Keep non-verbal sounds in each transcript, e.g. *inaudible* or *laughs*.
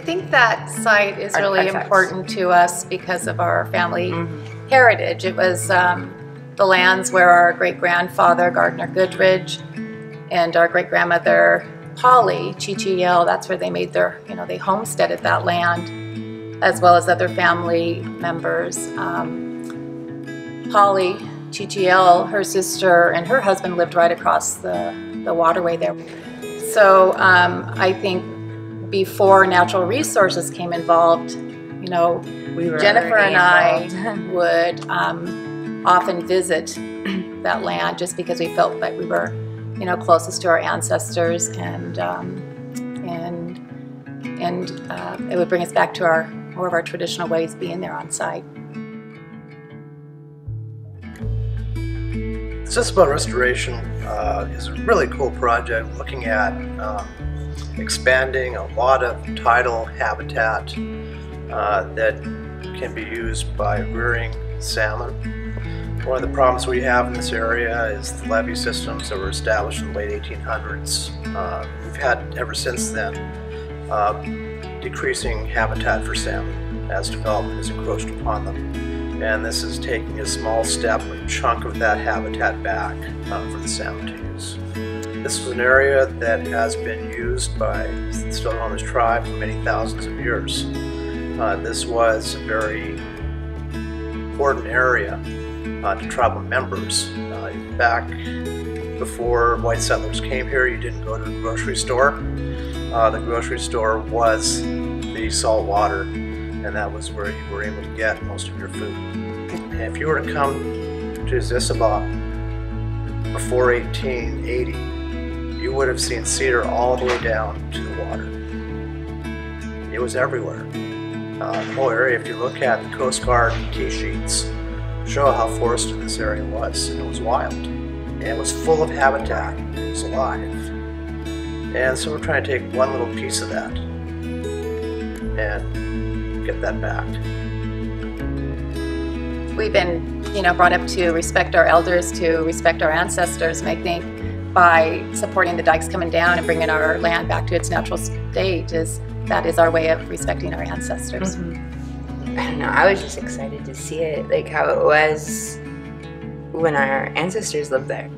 think that site is Ar- really artifacts. important to us because of our family Mhm. heritage. It was um, the lands where our great grandfather, Gardner Goodridge, and our great grandmother, Polly Chichiel, that's where they made their, you know, they homesteaded that land, as well as other family members. Um, Polly Chichiel, her sister, and her husband lived right across the, the waterway there. So um, I think before natural resources came involved, you know, We were Jennifer already and I *laughs* would um, often visit that land just because we felt like we were, you know, closest to our ancestors, and um, and and uh, it would bring us back to our more of our traditional ways being there on site. It's just about restoration uh, is a really cool project looking at um, expanding a lot of tidal habitat uh, that can be used by rearing salmon. One of the problems we have in this area is the levee systems that were established in the late 1800s. Uh, we've had ever since then uh, decreasing habitat for salmon as development has encroached upon them and this is taking a small step, a chunk of that habitat back uh, for the salmon to use. This is an area that has been used by the Stillaguamish tribe for many thousands of years. Uh, this was a very important area uh, to tribal members. Uh, back before white settlers came here, you didn't go to the grocery store. Uh, the grocery store was the salt water and that was where you were able to get most of your food. And if you were to come to Zissaba before 1880, you would have seen cedar all the way down to the water. It was everywhere. Uh, the whole area, if you look at the Coast Guard key sheets, show how forested this area was. It was wild. And it was full of habitat. It was alive. And so we're trying to take one little piece of that and get that back. We've been, you know, brought up to respect our elders, to respect our ancestors, and I think by supporting the dikes coming down and bringing our land back to its natural state is that is our way of respecting our ancestors. Mm-hmm. I don't know. I was just excited to see it, like how it was when our ancestors lived there.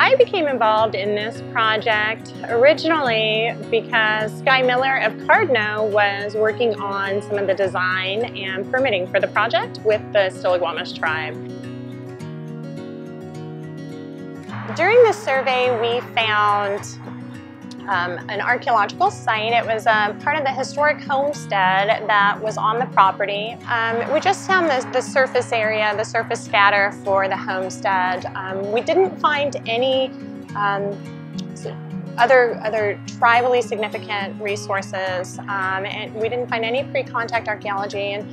I became involved in this project originally because Sky Miller of Cardno was working on some of the design and permitting for the project with the Stillaguamish tribe. During the survey, we found um, an archaeological site. It was uh, part of the historic homestead that was on the property. Um, we just found the, the surface area, the surface scatter for the homestead. Um, we didn't find any um, other, other tribally significant resources, um, and we didn't find any pre-contact archaeology. And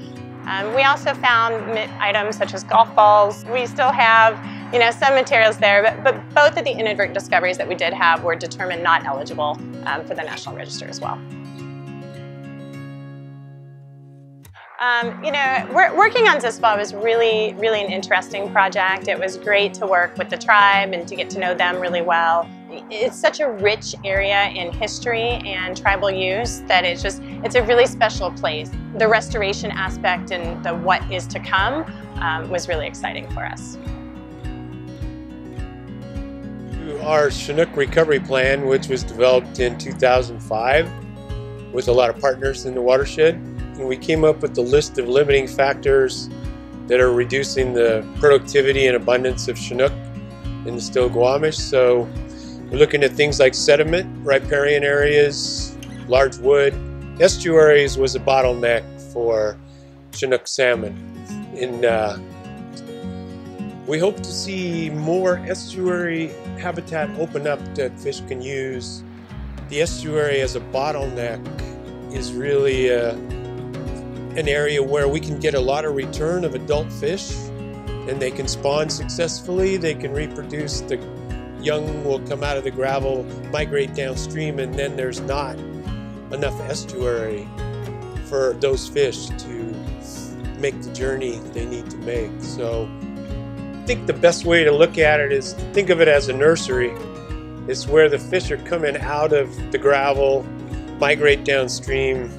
um, we also found items such as golf balls. We still have, you know, some materials there, but, but both of the inadvertent discoveries that we did have were determined not eligible um, for the National Register as well. Um, you know, working on Zissaba was really, really an interesting project. It was great to work with the tribe and to get to know them really well. It's such a rich area in history and tribal use that it's just, it's a really special place. The restoration aspect and the what is to come um, was really exciting for us. Our Chinook Recovery Plan, which was developed in 2005 with a lot of partners in the watershed, and we came up with the list of limiting factors that are reducing the productivity and abundance of Chinook in the Stillaguamish. So we're looking at things like sediment, riparian areas, large wood. Estuaries was a bottleneck for Chinook salmon. In uh, we hope to see more estuary habitat open up that fish can use. The estuary as a bottleneck is really uh, an area where we can get a lot of return of adult fish and they can spawn successfully. They can reproduce. The young will come out of the gravel, migrate downstream, and then there's not enough estuary for those fish to make the journey they need to make. So think the best way to look at it is think of it as a nursery. It's where the fish are coming out of the gravel, migrate downstream,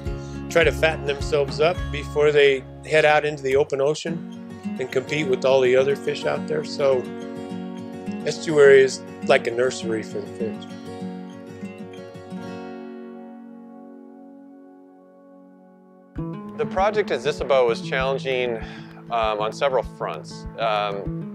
try to fatten themselves up before they head out into the open ocean and compete with all the other fish out there. So estuary is like a nursery for the fish. The project at Zissaba was challenging um, on several fronts. Um,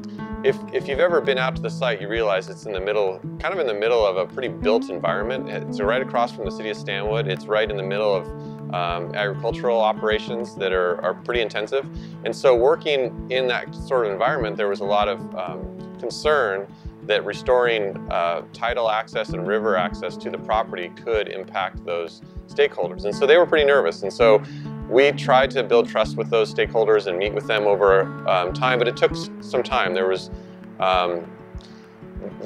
if, if you've ever been out to the site, you realize it's in the middle, kind of in the middle of a pretty built environment. It's right across from the city of Stanwood. It's right in the middle of um, agricultural operations that are, are pretty intensive. And so working in that sort of environment, there was a lot of um, concern that restoring uh, tidal access and river access to the property could impact those stakeholders. And so they were pretty nervous. And so we tried to build trust with those stakeholders and meet with them over um, time, but it took some time. There was um,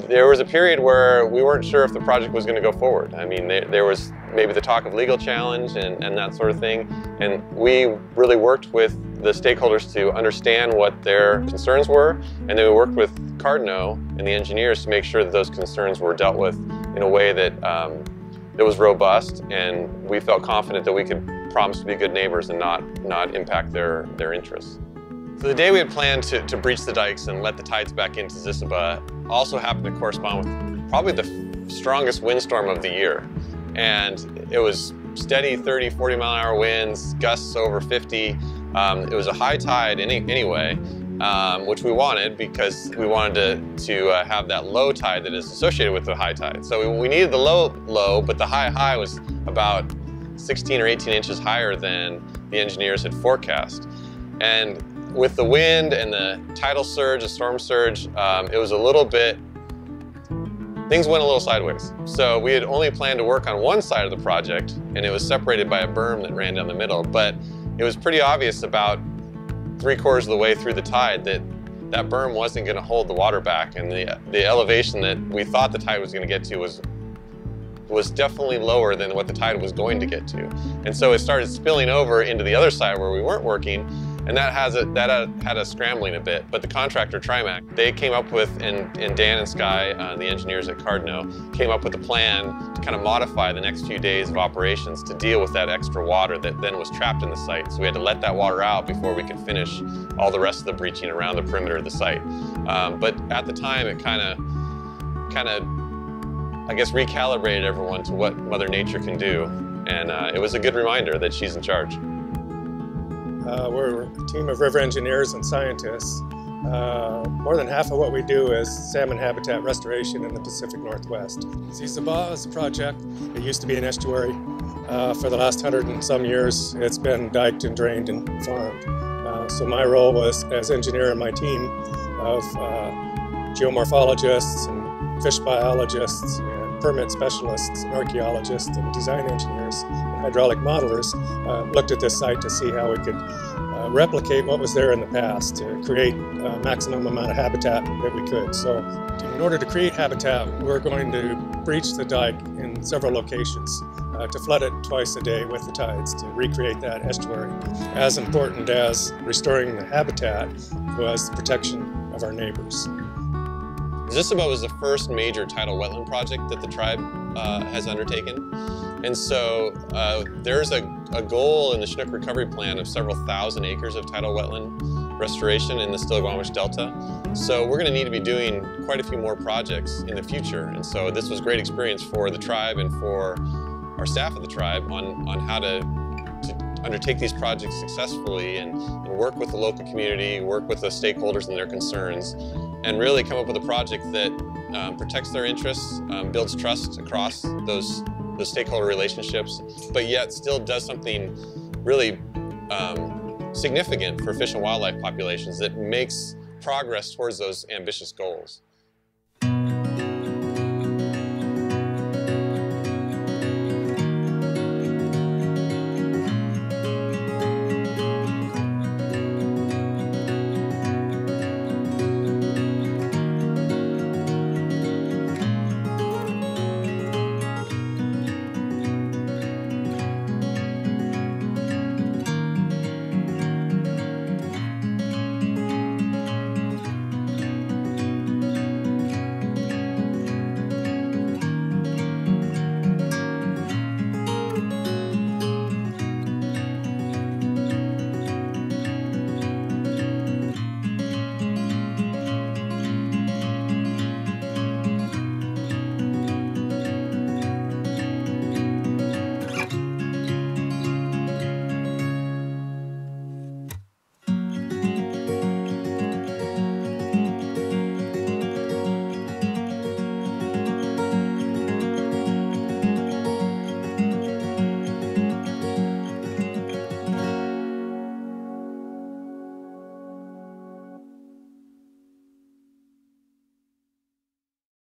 there was a period where we weren't sure if the project was going to go forward. I mean, there, there, was maybe the talk of legal challenge and, and that sort of thing, and we really worked with the stakeholders to understand what their concerns were, and then we worked with Cardno and the engineers to make sure that those concerns were dealt with in a way that um, that was robust, and we felt confident that we could promise to be good neighbors and not, not impact their, their interests. So the day we had planned to, to breach the dikes and let the tides back into Zissaba also happened to correspond with probably the strongest windstorm of the year. And it was steady 30, 40 mile an hour winds, gusts over 50. Um, it was a high tide any, anyway, um, which we wanted because we wanted to, to uh, have that low tide that is associated with the high tide. So we, we needed the low low, but the high high was about 16 or 18 inches higher than the engineers had forecast. And with the wind and the tidal surge, the storm surge, um, it was a little bit, things went a little sideways. So we had only planned to work on one side of the project and it was separated by a berm that ran down the middle. But it was pretty obvious about three quarters of the way through the tide that that berm wasn't going to hold the water back and the, the elevation that we thought the tide was going to get to was was definitely lower than what the tide was going to get to. And so it started spilling over into the other side where we weren't working, and that has a, that had us scrambling a bit. But the contractor, Trimac, they came up with, and, and Dan and Sky, uh, the engineers at Cardno, came up with a plan to kind of modify the next few days of operations to deal with that extra water that then was trapped in the site. So we had to let that water out before we could finish all the rest of the breaching around the perimeter of the site. Um, but at the time, it kind of kind of I guess, recalibrated everyone to what Mother Nature can do. And uh, it was a good reminder that she's in charge. Uh, we're a team of river engineers and scientists. Uh, more than half of what we do is salmon habitat restoration in the Pacific Northwest. Zissaba is a project. It used to be an estuary. Uh, for the last hundred and some years, it's been diked and drained and farmed. Uh, so my role was as engineer in my team of uh, geomorphologists and fish biologists permit specialists, and archaeologists, and design engineers, and hydraulic modelers uh, looked at this site to see how we could uh, replicate what was there in the past to create a maximum amount of habitat that we could. So in order to create habitat, we're going to breach the dike in several locations uh, to flood it twice a day with the tides to recreate that estuary. As important as restoring the habitat was the protection of our neighbors. Zissaba was the first major tidal wetland project that the tribe uh, has undertaken. And so uh, there's a, a, goal in the Chinook Recovery Plan of several thousand acres of tidal wetland restoration in the Stillaguamish Delta. So we're going to need to be doing quite a few more projects in the future. And so this was a great experience for the tribe and for our staff of the tribe on, on how to, to undertake these projects successfully and, and work with the local community, work with the stakeholders and their concerns, and really come up with a project that um, protects their interests, um, builds trust across those, those stakeholder relationships, but yet still does something really um, significant for fish and wildlife populations that makes progress towards those ambitious goals.